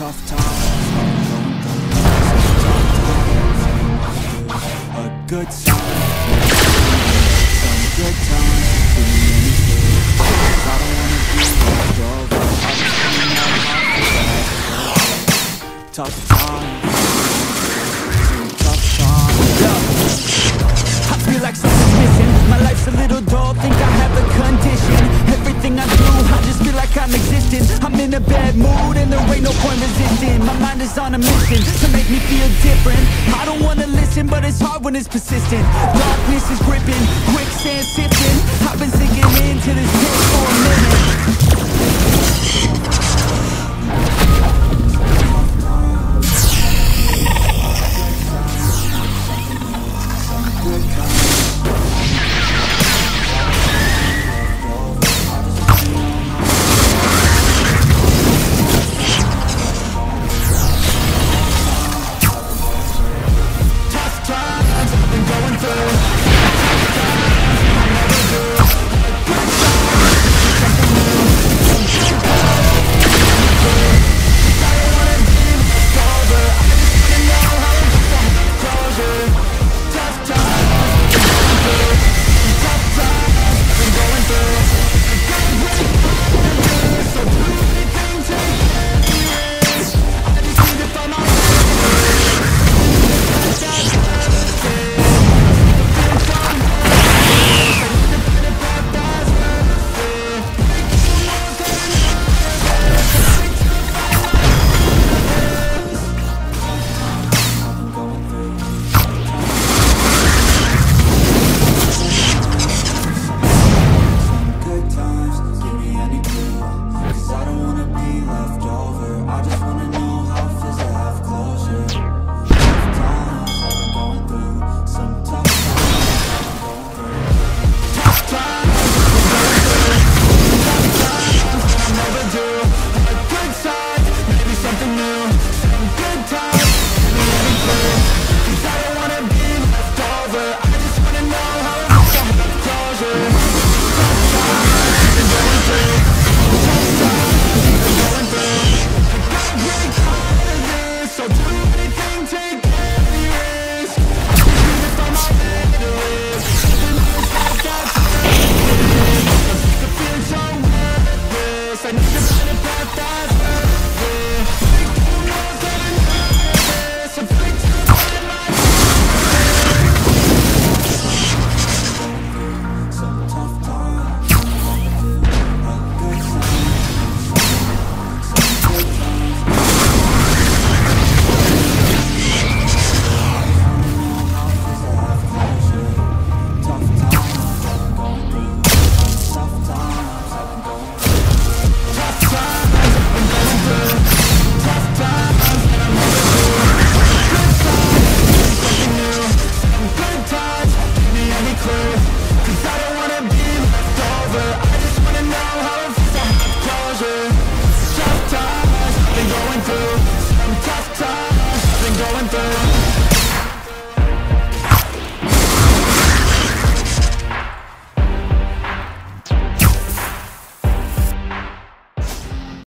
tough times. A good time, some good times. I don't wanna be Tough I'm existing. I'm in a bad mood and there ain't no point resisting. My mind is on a mission to make me feel different. I don't wanna listen, but it's hard when it's persistent. Darkness is gripping, quicksand sifting. I've been sinking into this pit for a minute